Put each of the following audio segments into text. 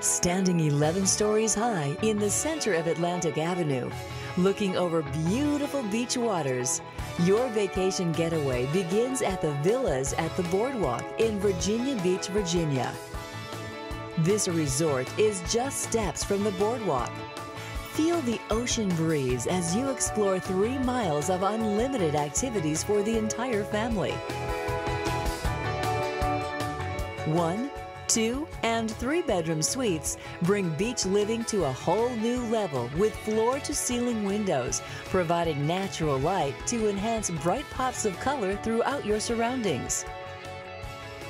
Standing 11 stories high in the center of Atlantic Avenue, looking over beautiful beach waters, your vacation getaway begins at the Villas at the Boardwalk in Virginia Beach, Virginia. This resort is just steps from the boardwalk. Feel the ocean breeze as you explore three miles of unlimited activities for the entire family. One, two, and three bedroom suites bring beach living to a whole new level with floor to ceiling windows, providing natural light to enhance bright pops of color throughout your surroundings.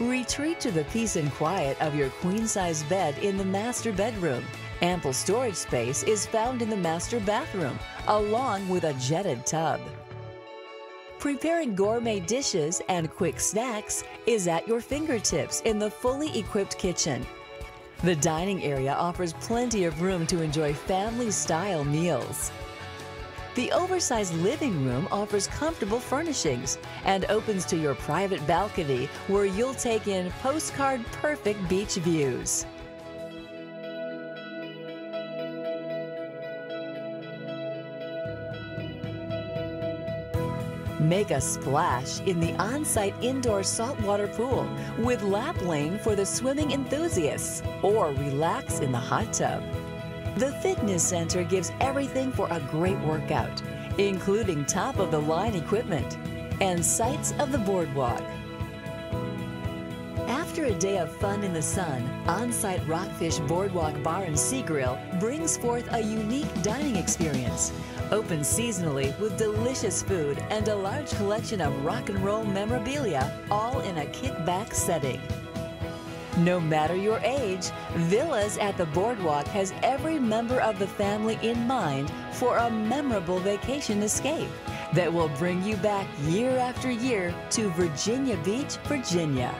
Retreat to the peace and quiet of your queen size bed in the master bedroom. Ample storage space is found in the master bathroom, along with a jetted tub. Preparing gourmet dishes and quick snacks is at your fingertips in the fully equipped kitchen. The dining area offers plenty of room to enjoy family style meals. The oversized living room offers comfortable furnishings and opens to your private balcony where you'll take in postcard perfect beach views. Make a splash in the on site indoor saltwater pool with lap lane for the swimming enthusiasts or relax in the hot tub. The fitness center gives everything for a great workout, including top of the line equipment and sights of the boardwalk. After a day of fun in the sun, on-site Rockfish Boardwalk Bar and Sea Grill brings forth a unique dining experience. Open seasonally with delicious food and a large collection of rock and roll memorabilia, all in a kickback setting. No matter your age, Villas at the Boardwalk has every member of the family in mind for a memorable vacation escape that will bring you back year after year to Virginia Beach, Virginia.